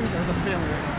Where is he? A family